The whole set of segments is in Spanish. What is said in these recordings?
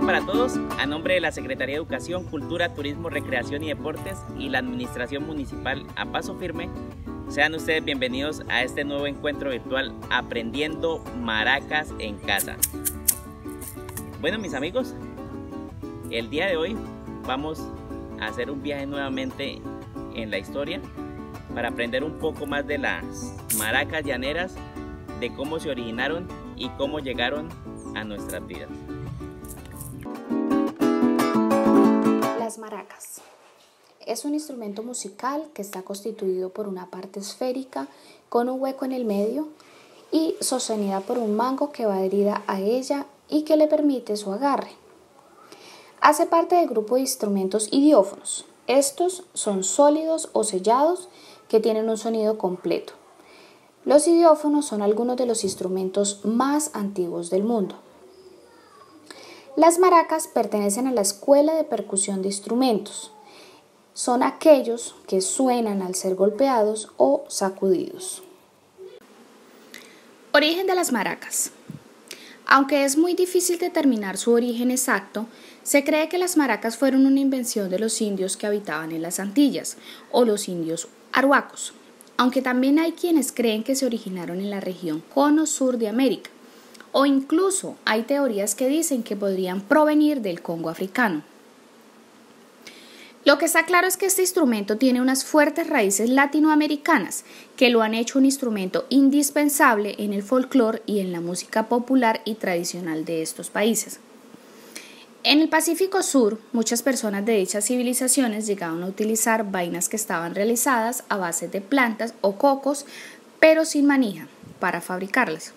para todos. A nombre de la Secretaría de Educación, Cultura, Turismo, Recreación y Deportes y la Administración Municipal a Paso Firme, sean ustedes bienvenidos a este nuevo encuentro virtual Aprendiendo Maracas en Casa. Bueno, mis amigos, el día de hoy vamos hacer un viaje nuevamente en la historia para aprender un poco más de las maracas llaneras, de cómo se originaron y cómo llegaron a nuestras vidas. Las maracas. Es un instrumento musical que está constituido por una parte esférica con un hueco en el medio y sostenida por un mango que va adherida a ella y que le permite su agarre. Hace parte del grupo de instrumentos idiófonos. Estos son sólidos o sellados que tienen un sonido completo. Los idiófonos son algunos de los instrumentos más antiguos del mundo. Las maracas pertenecen a la escuela de percusión de instrumentos. Son aquellos que suenan al ser golpeados o sacudidos. Origen de las maracas. Aunque es muy difícil determinar su origen exacto, se cree que las maracas fueron una invención de los indios que habitaban en las Antillas o los indios aruacos, aunque también hay quienes creen que se originaron en la región cono sur de América o incluso hay teorías que dicen que podrían provenir del Congo africano. Lo que está claro es que este instrumento tiene unas fuertes raíces latinoamericanas que lo han hecho un instrumento indispensable en el folclore y en la música popular y tradicional de estos países. En el Pacífico Sur, muchas personas de dichas civilizaciones llegaban a utilizar vainas que estaban realizadas a base de plantas o cocos, pero sin manija, para fabricarlas.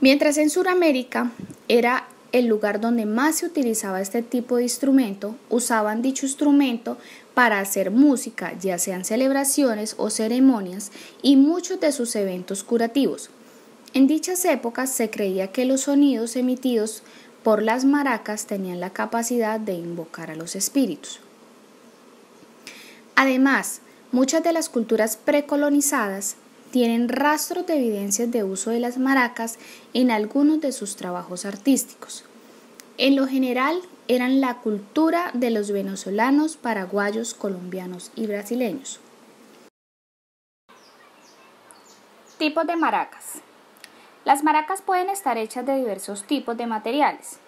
Mientras en Sudamérica era el lugar donde más se utilizaba este tipo de instrumento, usaban dicho instrumento para hacer música, ya sean celebraciones o ceremonias, y muchos de sus eventos curativos. En dichas épocas se creía que los sonidos emitidos por las maracas tenían la capacidad de invocar a los espíritus. Además, muchas de las culturas precolonizadas tienen rastros de evidencias de uso de las maracas en algunos de sus trabajos artísticos. En lo general eran la cultura de los venezolanos, paraguayos, colombianos y brasileños. Tipos de maracas. Las maracas pueden estar hechas de diversos tipos de materiales.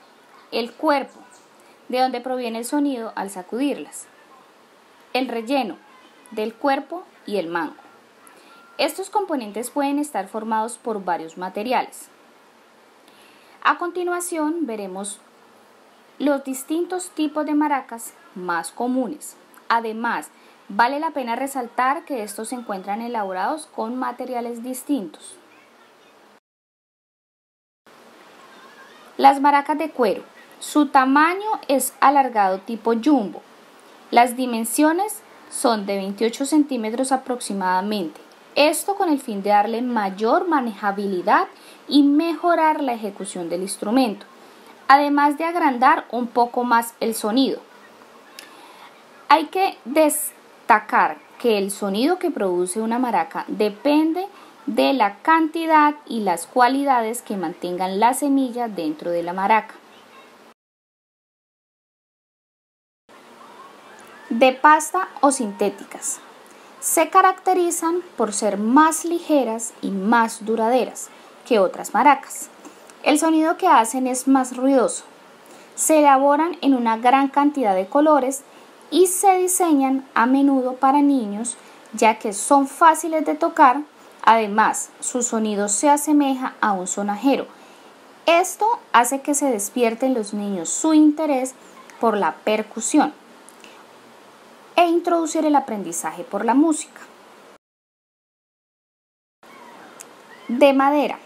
El cuerpo, de donde proviene el sonido al sacudirlas. El relleno, del cuerpo y el mango. Estos componentes pueden estar formados por varios materiales. A continuación veremos los distintos tipos de maracas más comunes. Además, vale la pena resaltar que estos se encuentran elaborados con materiales distintos. Las maracas de cuero. Su tamaño es alargado tipo jumbo. Las dimensiones son de 28 centímetros aproximadamente. Esto con el fin de darle mayor manejabilidad y mejorar la ejecución del instrumento, además de agrandar un poco más el sonido. Hay que destacar que el sonido que produce una maraca depende de la cantidad y las cualidades que mantengan la semilla dentro de la maraca. De pasta o sintéticas se caracterizan por ser más ligeras y más duraderas que otras maracas. El sonido que hacen es más ruidoso. Se elaboran en una gran cantidad de colores y se diseñan a menudo para niños ya que son fáciles de tocar. Además, su sonido se asemeja a un sonajero. Esto hace que se despierte en los niños su interés por la percusión e introducir el aprendizaje por la música. De madera.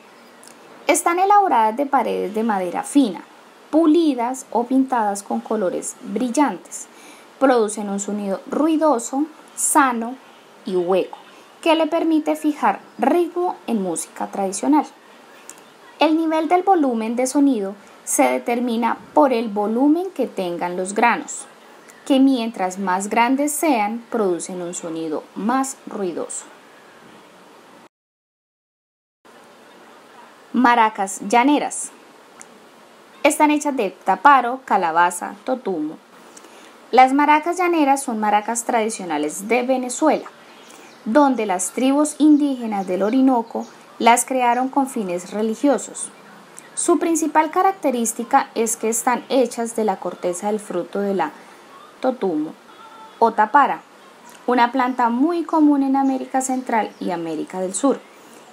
Están elaboradas de paredes de madera fina, pulidas o pintadas con colores brillantes. Producen un sonido ruidoso, sano y hueco, que le permite fijar ritmo en música tradicional. El nivel del volumen de sonido se determina por el volumen que tengan los granos. Que mientras más grandes sean, producen un sonido más ruidoso. Maracas llaneras. Están hechas de taparo, calabaza, totumo. Las maracas llaneras son maracas tradicionales de Venezuela, donde las tribus indígenas del Orinoco las crearon con fines religiosos. Su principal característica es que están hechas de la corteza del fruto de la totumo o tapara, una planta muy común en América Central y América del Sur,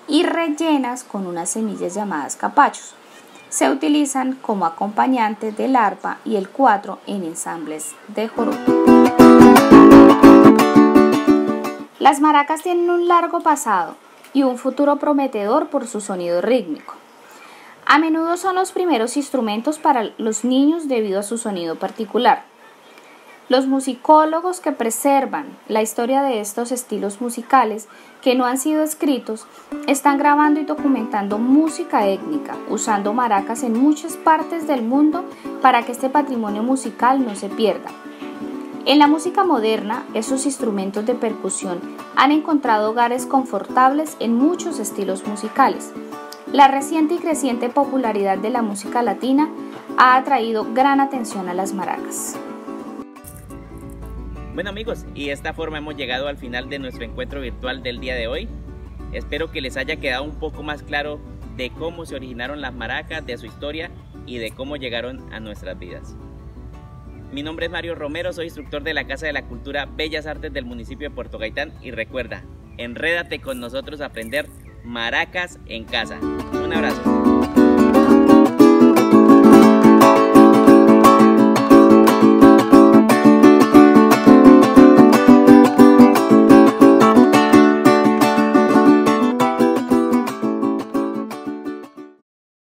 y rellenas con unas semillas llamadas capachos. Se utilizan como acompañante del arpa y el cuatro en ensambles de joropo. Las maracas tienen un largo pasado y un futuro prometedor por su sonido rítmico. A menudo son los primeros instrumentos para los niños debido a su sonido particular. Los musicólogos que preservan la historia de estos estilos musicales que no han sido escritos están grabando y documentando música étnica, usando maracas en muchas partes del mundo para que este patrimonio musical no se pierda. En la música moderna, esos instrumentos de percusión han encontrado hogares confortables en muchos estilos musicales. La reciente y creciente popularidad de la música latina ha atraído gran atención a las maracas. Bueno amigos, y de esta forma hemos llegado al final de nuestro encuentro virtual del día de hoy. Espero que les haya quedado un poco más claro de cómo se originaron las maracas, de su historia y de cómo llegaron a nuestras vidas. Mi nombre es Mario Romero, soy instructor de la Casa de la Cultura Bellas Artes del municipio de Puerto Gaitán y recuerda, enrédate con nosotros a aprender maracas en casa. Un abrazo.